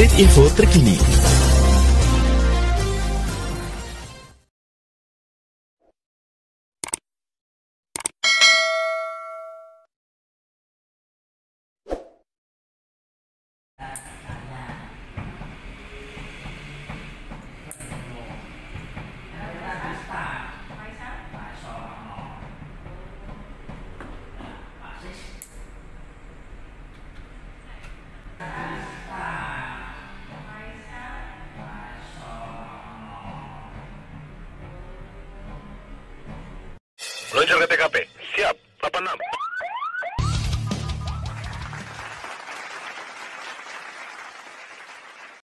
update info terkini. Luncur ke TKP. Siap, 86.